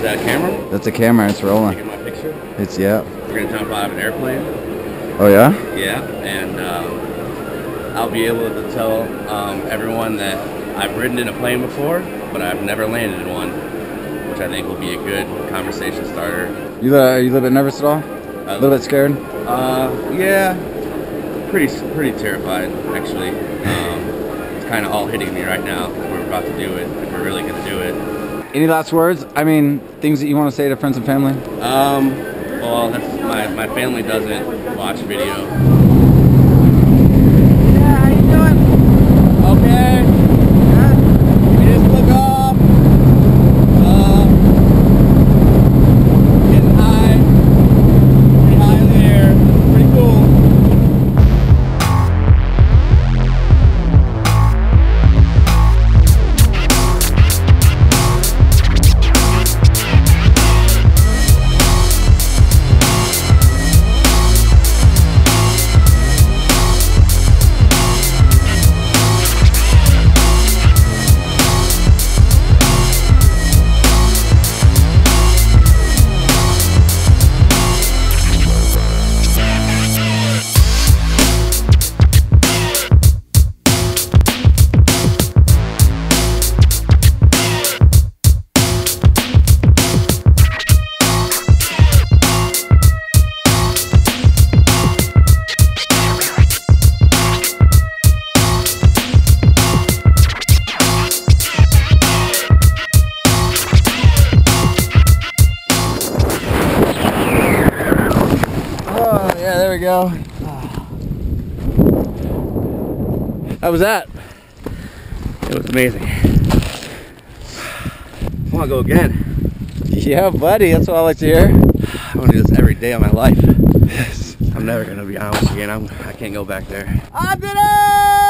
Is that a camera? That's a camera. It's rolling. Taking my picture. It's yeah. We're gonna jump out of an airplane. Oh yeah. Yeah, and um, I'll be able to tell um, everyone that I've ridden in a plane before, but I've never landed in one, which I think will be a good conversation starter. You uh, you a little bit nervous at all? A little bit scared? Uh, yeah, pretty pretty terrified actually. Um, it's kind of all hitting me right now. We're about to do it. We're really gonna do it. Any last words? I mean, things that you want to say to friends and family? Um, well, my my family doesn't watch video. There we go. How was that? It was amazing. I want to go again. Yeah, buddy. That's what I like to hear. I want to do this every day of my life. I'm never gonna be Amish again. I'm. I can't go back there. I did it!